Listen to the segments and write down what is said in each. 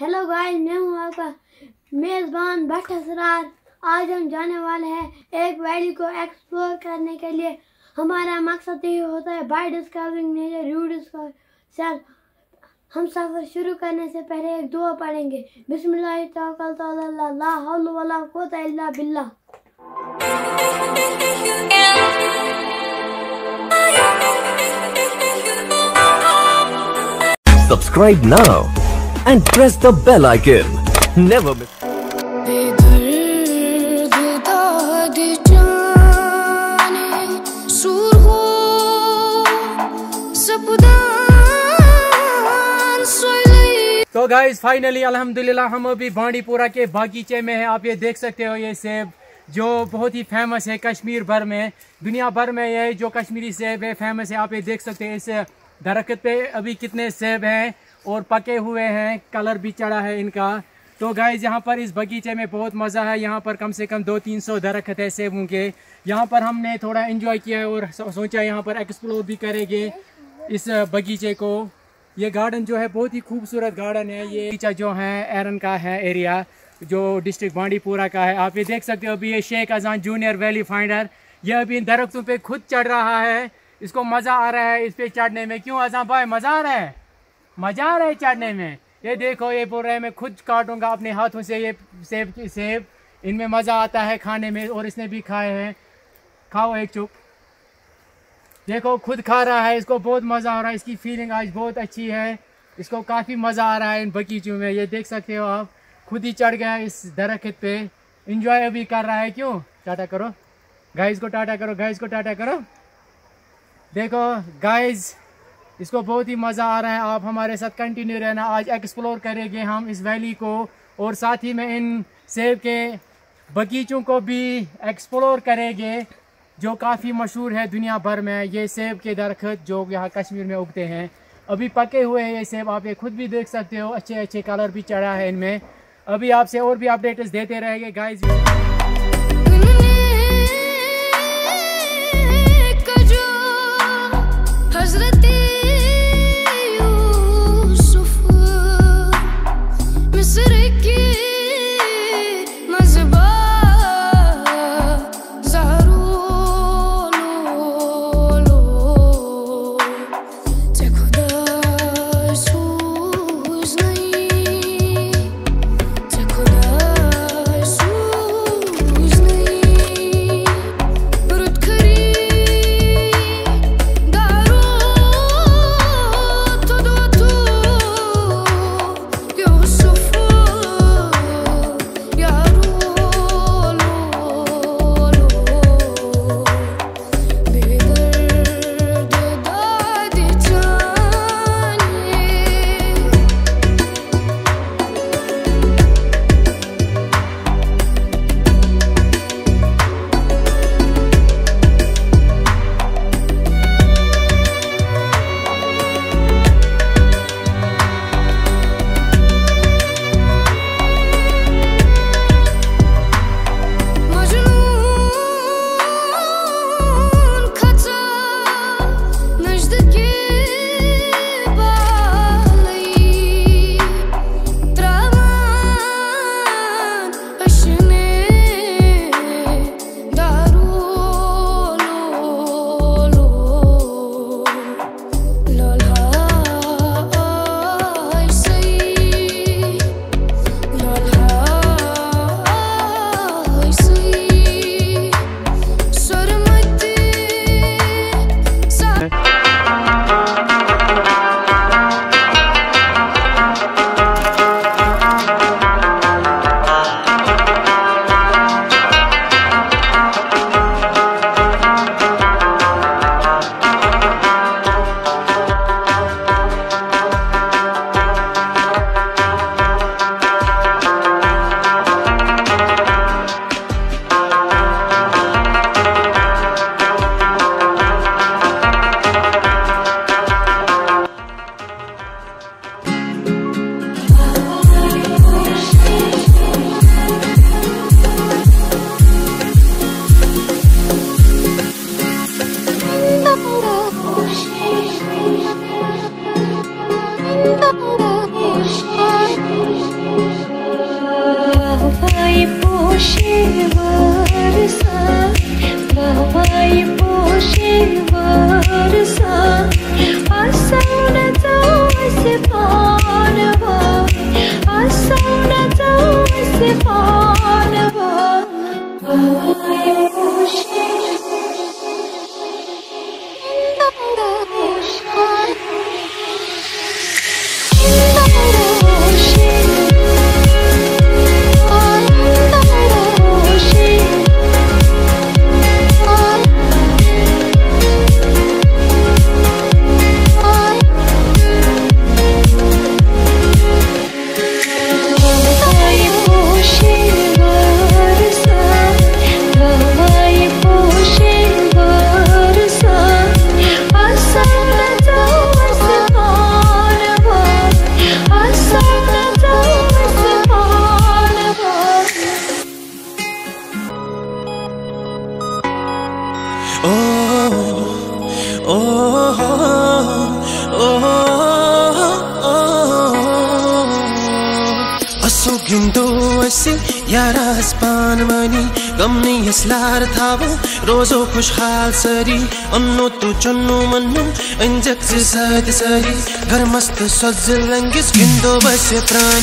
Hello guys मैं हूँ आपका मेज़बान भट्ट असरार आज हम जाने वाले हैं एक वैली को एक्सप्लोर करने के लिए। हमारा मकसद यही होता है by discovering nature you discover self हम सफ़र शुरू करने से पहले एक दुआ पढ़ेंगे। बिस्मिल्लाह तवक्कल अल्लाह ला, हौल, वला, कुव्वता इल्ला बिल्लाह। Subscribe now. And press the bell icon. Never miss. तो गाइज़ फाइनली अल्हम्दुलिल्लाह हम अभी बांडीपुरा के बागीचे में हैं आप ये देख सकते हो ये सेब, जो बहुत ही फ़ेमस है कश्मीर भर में दुनिया भर में ये जो कश्मीरी सेब है फ़ेमस है आप ये देख सकते हैं इस दरख्त पे अभी कितने सेब हैं और पके हुए हैं, कलर भी चढ़ा है इनका। तो गाइज़ यहाँ पर इस बगीचे में बहुत मज़ा है। यहाँ पर कम से कम दो तीन सौ दरख्त है सेबों के यहाँ पर हमने थोड़ा एंजॉय किया है और सोचा यहाँ पर एक्सप्लोर भी करेंगे इस बगीचे को। ये गार्डन जो है बहुत ही खूबसूरत गार्डन है। ये बगीचा जो है एरन का है एरिया जो डिस्ट्रिक्ट बांडीपुरा का है। आप ये देख सकते हो अभी ये शेख अजान जूनियर वैली फाइंडर ये अभी इन दरख्तों पे खुद चढ़ रहा है। इसको मज़ा आ रहा है इस पे चढ़ने में। क्यों अजान भाई, मज़ा आ रहा है? मज़ा आ रहा है चढ़ने में। ये देखो, ये बोल रहे हैं, मैं खुद काटूँगा अपने हाथों से ये सेब सेब। इनमें मज़ा आता है खाने में और इसने भी खाए हैं। खाओ एक चुप। देखो, खुद खा रहा है, इसको बहुत मज़ा आ रहा है, इसकी फीलिंग आज बहुत अच्छी है। इसको काफ़ी मज़ा आ रहा है इन बगीचों में, ये देख सकते हो आप। खुद ही चढ़ गया इस दरख्त पे। इंजॉय अभी कर रहा है क्यों? टाटा करो। गाइस को टाटा करो गाइस को टाटा करो। देखो गाइस इसको बहुत ही मज़ा आ रहा है। आप हमारे साथ कंटिन्यू रहना। आज एक्सप्लोर करेंगे हम इस वैली को। और साथ ही में इन सेब के बगीचों को भी एक्सप्लोर करेंगे, जो काफ़ी मशहूर है दुनिया भर में। ये सेब के दरख्त जो यहाँ कश्मीर में उगते हैं। अभी पके हुए हैं ये सेब। आप ये खुद भी देख सकते हो। अच्छे अच्छे कलर भी चढ़ा है इनमें। अभी आपसे और भी अपडेट्स देते रहेंगे गाइस Oh. असो गिन्दो असी यारास पानमनी गम्ने यसलार थाव रोजो खुशहाल सरी अन्नो तु चन्नु मन्नु अंजक से सद सरी घर मस्त सज लंगिस गिन्दो बस प्राण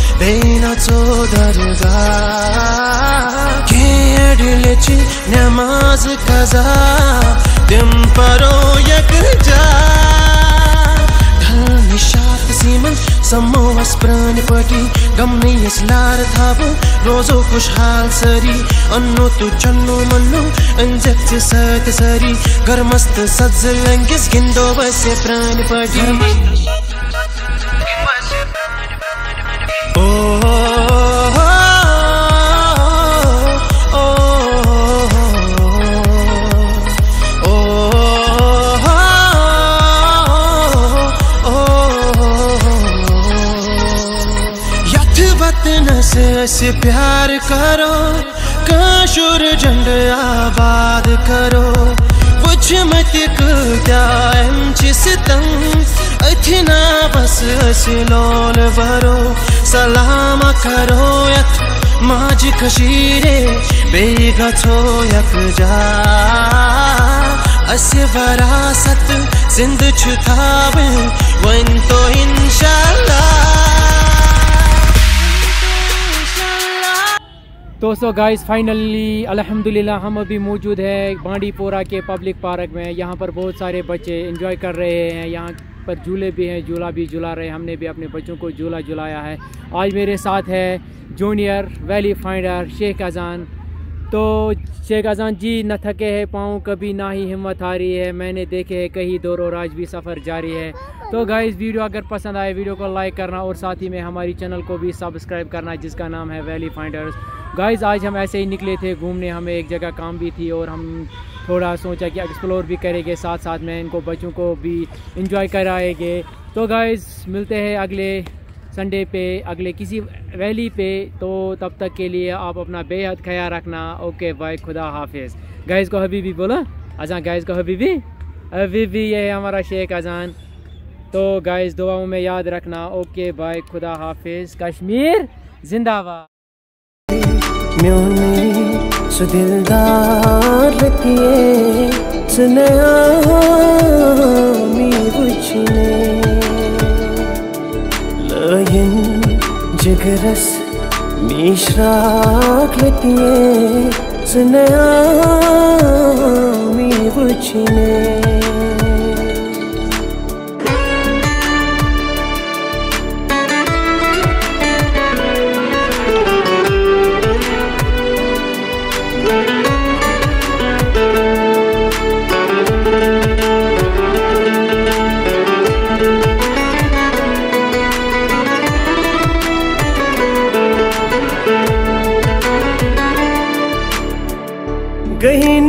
युं खंडर बरान गबन तुम खंडर आबाद करो सत्य क्षमो सत्य क्षमो बेना दरगा के नमाज़ कजा तिम परो यक जा। ढल निशात सीमन समोहस प्राण पटी गम्ने यस लार थापो रोजो खुशहाल सरी। अन्नो तु चन्नु मन्नु, अंजक सत सरी। घर मस्त सज लंगिस, गिंदो बसे प्राण से प्यार करो, काशुर झंड आबाद करो। वुछ मत सितम अथिना बस लोल भरो। सलाम करो यथ माज कशीरे बेग छो यक जा। अस्य वरासत जिंद छुथाब वन तो इंशाल्लाह। दोस्तों गाइस फाइनली अल्हम्दुलिल्लाह हम अभी मौजूद है बांडीपोरा के पब्लिक पार्क में। यहाँ पर बहुत सारे बच्चे एंजॉय कर रहे हैं। यहाँ पर झूले भी हैं, झूला भी झूला रहे हमने भी अपने बच्चों को झूला झुलाया है। आज मेरे साथ है जूनियर वैली फाइंडर शेख अजान तो शेख अजान जी, न थके हैं पाँव, कभी ना ही हिम्मत हारी है। मैंने देखे है, कहीं दौर और आज भी सफ़र जारी है। तो गाइस वीडियो अगर पसंद आए वीडियो को लाइक करना और साथ ही में हमारी चैनल को भी सब्सक्राइब करना, जिसका नाम है वैली फाइंडर्स गाइस आज हम ऐसे ही निकले थे, घूमने हमें एक जगह काम भी थी और हम थोड़ा सोचा कि एक्सप्लोर भी करेंगे साथ साथ में इनको बच्चों को भी इंजॉय कराएँगे। तो गाइस मिलते हैं अगले संडे पे, अगले किसी वैली पे। तो तब तक के लिए आप अपना बेहद ख्याल रखना। ओके बाय खुदा हाफिज़। गाइस को हबीबी बोला? अजान गाइस को हबीबी? भी ये है हमारा शेख अजान। तो गाइस दुआओं में याद रखना। ओके बाय खुदा हाफिज़। कश्मीर, जिंदाबाद। म्योने सुदिलदार रखिए सुनया मी लयन जगरस मिश्राक लतिए सुनया मी बुझने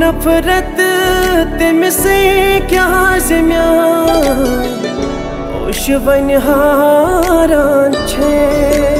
नफरत तिम से क्या जिम्या होश वन हारान छे